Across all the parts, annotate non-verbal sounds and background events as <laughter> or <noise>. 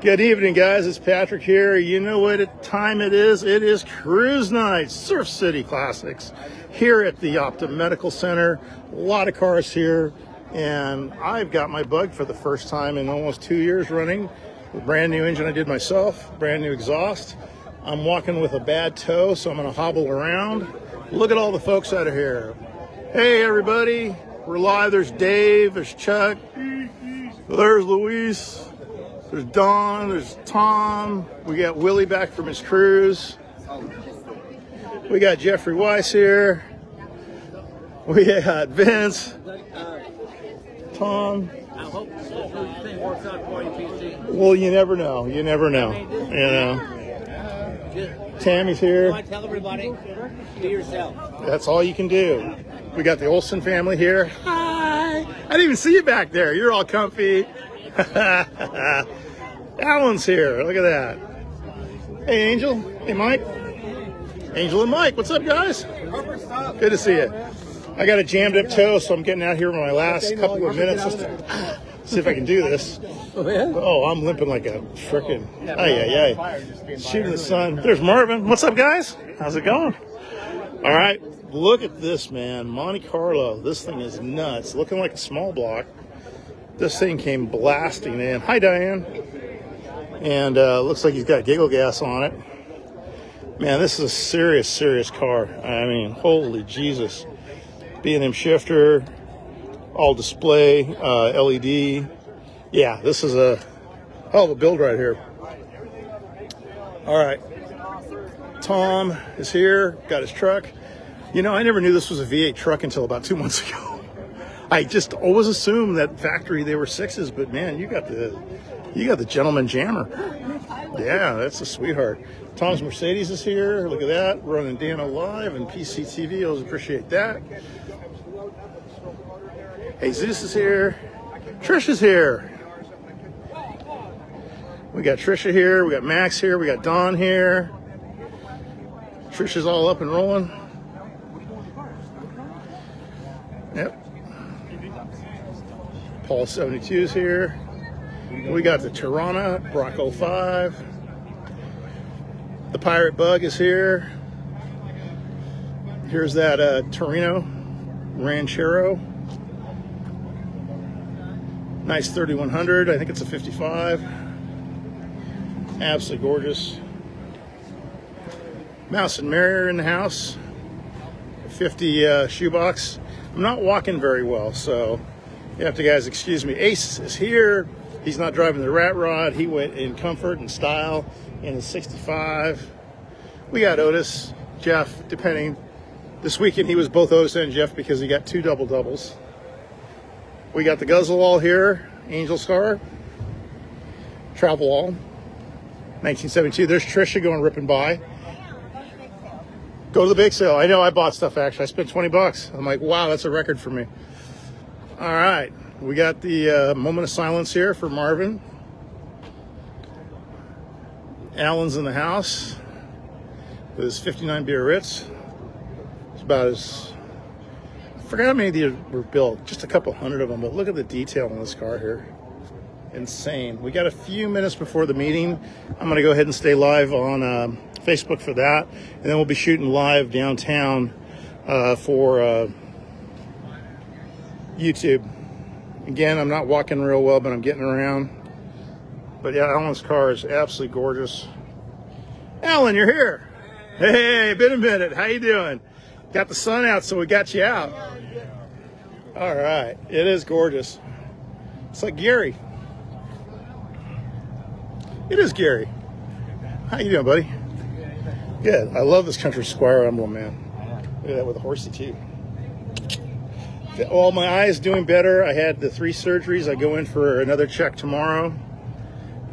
Good evening, guys. It's Patrick here. You know what time it is? It is cruise night, Surf City Classics, here at the Optum Medical Center. A lot of cars here, and I've got my bug for the first time in almost two years running. Brand new engine I did myself, brand new exhaust. I'm walking with a bad toe, so I'm going to hobble around. Look at all the folks out of here. Hey, everybody. We're live. There's Dave, there's Chuck, there's Luis. There's Don, there's Tom. We got Willie back from his cruise. We got Jeffrey Weiss here. We got Vince. Tom. Well, you never know. You never know. You know. Tammy's here. tell everybody, be yourself. That's all you can do. We got the Olson family here. Hi. I didn't even see you back there. You're all comfy. <laughs> Alan's here. Look at that. Hey, Angel. Hey, Mike. Angel and Mike. What's up, guys? Good to see you. I got a jammed up toe, so I'm getting out here in my last couple of minutes just to see if I can do this. Oh, oh I'm limping like a frickin' ay ay ay. Shooting the sun. There's Marvin. What's up, guys? How's it going? All right, look at this, man. Monte Carlo. This thing is nuts. Looking like a small block. This thing came blasting in. Hi, Diane. And uh, looks like he's got giggle gas on it. Man, this is a serious, serious car. I mean, holy Jesus. B&M shifter, all display, uh, LED. Yeah, this is a hell of a build right here. All right. Tom is here, got his truck. You know, I never knew this was a V8 truck until about two months <laughs> ago. I just always assumed that factory they were sixes, but man, you got the you got the gentleman jammer. Yeah, that's a sweetheart. Tom's Mercedes is here. Look at that, running Dano live and PCTV. I always appreciate that. Hey, Zeus is here. Trish is here. We got Trisha here. We got Max here. We got Don here. Trisha's all up and rolling. Yep. Paul 72 is here. We got the Tirana, Brock 05. The Pirate Bug is here. Here's that uh, Torino Ranchero. Nice 3100. I think it's a 55. Absolutely gorgeous. Mouse and Mirror in the house. 50 uh, shoebox. I'm not walking very well, so you have to, guys, excuse me. Ace is here. He's not driving the rat rod. He went in comfort and style in his 65. We got Otis, Jeff, depending. This weekend he was both Otis and Jeff because he got two double doubles. We got the Guzzle Wall here, Angel Star, Travel Wall, 1972. There's Trisha going ripping by. Go to the big sale. I know I bought stuff actually. I spent 20 bucks. I'm like, wow, that's a record for me. All right. We got the uh, moment of silence here for Marvin. Alan's in the house with his 59 Biarritz. It's about as I forgot how many of these were built, just a couple hundred of them, but look at the detail on this car here. Insane. We got a few minutes before the meeting. I'm going to go ahead and stay live on uh, Facebook for that, and then we'll be shooting live downtown uh, for uh, YouTube. Again, I'm not walking real well, but I'm getting around. But yeah, Alan's car is absolutely gorgeous. Alan, you're here. Hey, been a minute. How you doing? Got the sun out, so we got you out. All right, it is gorgeous. It's like Gary. It is Gary. How you doing, buddy? Good. I love this country squire emblem, man. Look at that with a horsey too. Well, my eye is doing better. I had the three surgeries. I go in for another check tomorrow,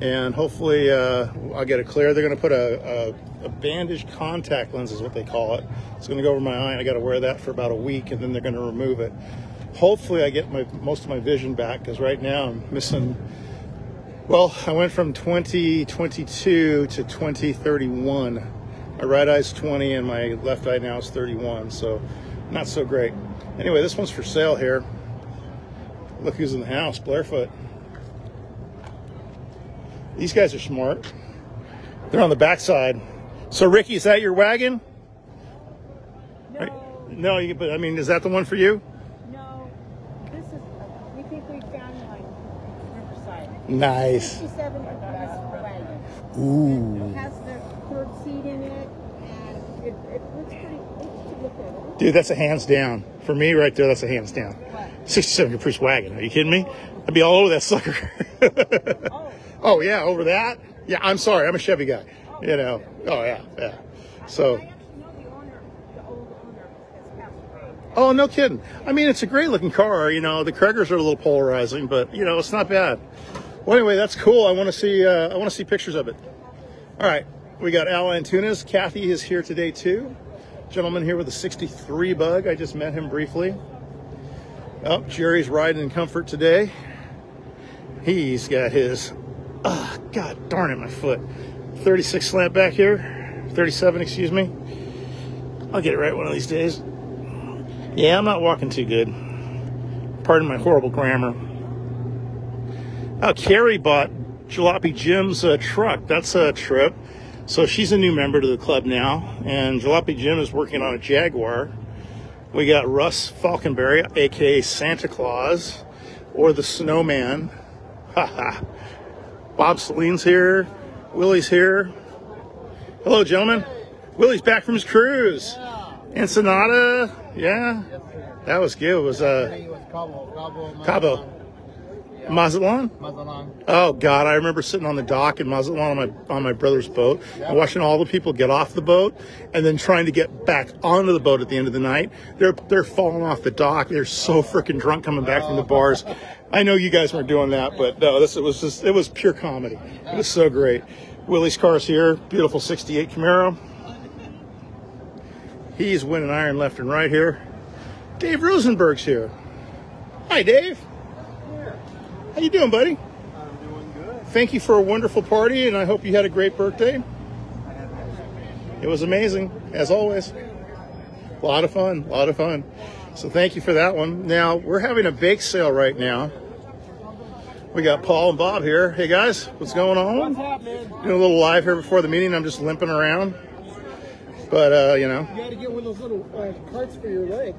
and hopefully uh, I'll get it clear. They're going to put a, a, a bandage contact lens, is what they call it. It's going to go over my eye, and I got to wear that for about a week, and then they're going to remove it. Hopefully, I get my most of my vision back because right now I'm missing. Well, I went from 2022 to 2031. My right eye's 20, and my left eye now is 31. So, not so great. Anyway, this one's for sale here. Look who's in the house, Blairfoot. These guys are smart. They're on the backside. So, Ricky, is that your wagon? Right. No, you, but I mean, is that the one for you? No, this is, we think we found one, Riverside. Nice. 67 is wagon. Ooh. It has the third seat in it, and it, it looks pretty, looks to look at it. Dude, that's a hands down. For me, right there, that's a hands down. What? 67 Caprice wagon. Are you kidding me? I'd be all over that sucker. Oh, <laughs> oh, yeah, over that? Yeah, I'm sorry. I'm a Chevy guy. You know. Oh, yeah, yeah. So. I actually know the owner, the old owner has passed away. Oh, no kidding. I mean, it's a great looking car. You know, the Cragars are a little polarizing, but you know, it's not bad. Well, anyway, that's cool. I want to see. Uh, I want to see pictures of it. All right, we got Al Antunes. Kathy is here today too. Gentleman here with a '63 Bug. I just met him briefly. Oh, Jerry's riding in comfort today. He's got his. Ah, God darn it, my foot. 36 slant back here. 37, excuse me. I'll get it right one of these days. Yeah, I'm not walking too good. Pardon my horrible grammar. Oh, Carrie bought Jalopy Jim's uh, truck. That's a trip. So she's a new member to the club now, and Jalopy Jim is working on a Jaguar. We got Russ Falkenberry, aka Santa Claus, or the Snowman. Haha. Bob Celine's here. Willie's here. Hello, gentlemen. Willie's back from his cruise. Ensenada, yeah. That was good. It was uh, was Cabo. Cabo. Cabo. Mazatlan. Mazatlan. Oh God, I remember sitting on the dock in Mazatlan on my on my brother's boat, and watching all the people get off the boat, and then trying to get back onto the boat at the end of the night. They're they're falling off the dock. They're so freaking drunk coming back from the oh. bars. I know you guys weren't doing that, but no, this it was just it was pure comedy. It was so great. Willie's car's here, beautiful '68 Camaro. He's winning iron left and right here. Dave Rosenberg's here. Hi, Dave. How you doing, buddy? I'm doing good. Thank you for a wonderful party, and I hope you had a great birthday. It was amazing, as always. A lot of fun, a lot of fun. So thank you for that one. Now, we're having a bake sale right now. We got Paul and Bob here. Hey guys, what's going on? happening? Doing a little live here before the meeting. I'm just limping around. But, uh, you know, You got to get one of those little uh, carts for your leg.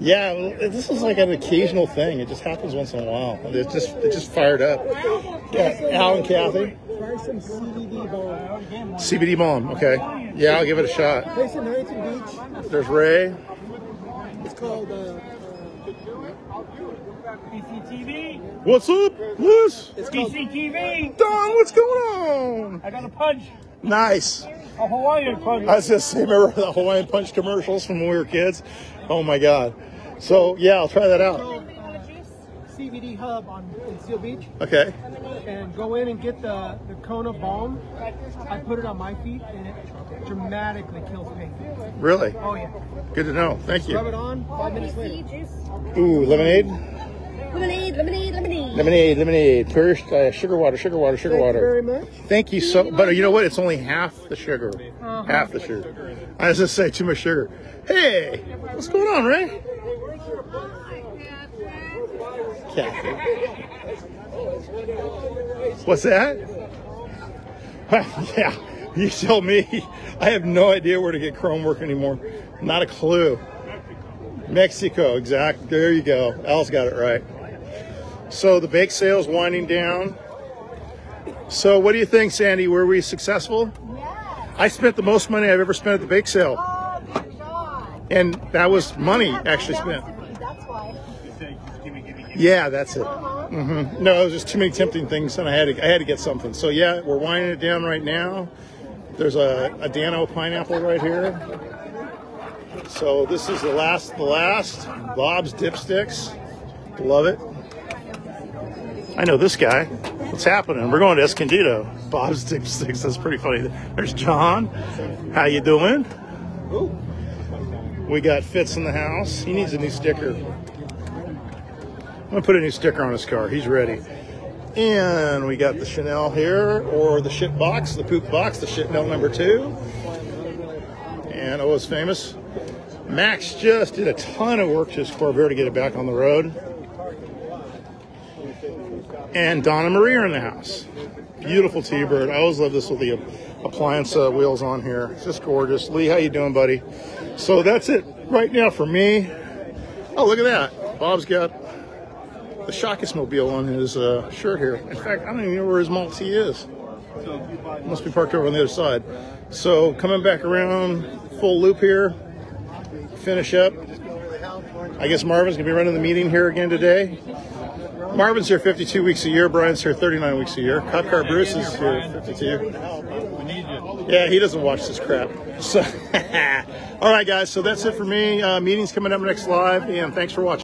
Yeah, this is like an occasional thing. It just happens once in a while. It just, it just fired up. Yeah, Al and Kathy. Try some CBD balm. CBD balm, okay. Yeah, I'll give it a shot. Place in Huntington Beach. There's Ray. It's called. Uh, BCTV, What's up, Liz? it's called. BCTV. Don, what's going on? I got a punch, Nice. a Hawaiian punch. I was just saying, remember the Hawaiian Punch commercials from when we were kids? Oh my God. So yeah, I'll try that out. uh, CBD hub on in Seal Beach, Okay. and go in and get the the Kona balm. I put it on my feet, and it dramatically kills pain. Really? Oh yeah. Good to know. Thank Rub you. it on. Five minutes later. Ooh, lemonade, Lemonade, lemonade, lemonade. lemonade, lemonade. Pure uh, sugar water, sugar water, sugar Thank you very water. much. Thank you so. But you know what? It's only half the sugar. Half the sugar. I was just say too much sugar. Hey, what's going on, Ray? Kathy. What's that? <laughs> yeah, you tell me. I have no idea where to get chrome work anymore. Not a clue. Mexico, exact. There you go. Al's got it right. So the bake sale is winding down. So what do you think, Sandy? Were we successful? Yeah. I spent the most money I've ever spent at the bake sale, Oh my god. and that was money actually That was- spent. That's why. Yeah, that's it. Mm-hmm. No, it was just too many tempting things, and I had to I had to get something. So yeah, we're winding it down right now. There's a, a Dano pineapple right here. So this is the last, the last Bob's dipsticks. Love it. I know this guy. What's happening? We're going to Escondido. Bob's <laughs> dipsticks. That's pretty funny. There's John. How you doing? We got Fitz in the house. He needs a new sticker. I'm gonna put a new sticker on his car. He's ready. And we got the Chanel here, or the shit box, the poop box, the Chanel number two. And oh, it's famous. Max just did a ton of work to his Corvair to get it back on the road. And Donna Marie are in the house. Beautiful T-Bird. I always love this with the appliance uh, wheels on here. It's just gorgeous. Lee, how you doing, buddy? So that's it right now for me. Oh, look at that. Bob's got the Shockus Mobile on his uh, shirt here. In fact, I don't even know where his T is. Must be parked over on the other side. So coming back around, full loop here. Finish up. I guess Marvin's gonna be running the meeting here again today. Marvin's here 52 weeks a year. Brian's here 39 weeks a year. Cop Car Bruce is here 52. Yeah, he doesn't watch this crap. So, <laughs> all right, guys. So that's it for me. Uh, meeting's coming up next live, and thanks for watching.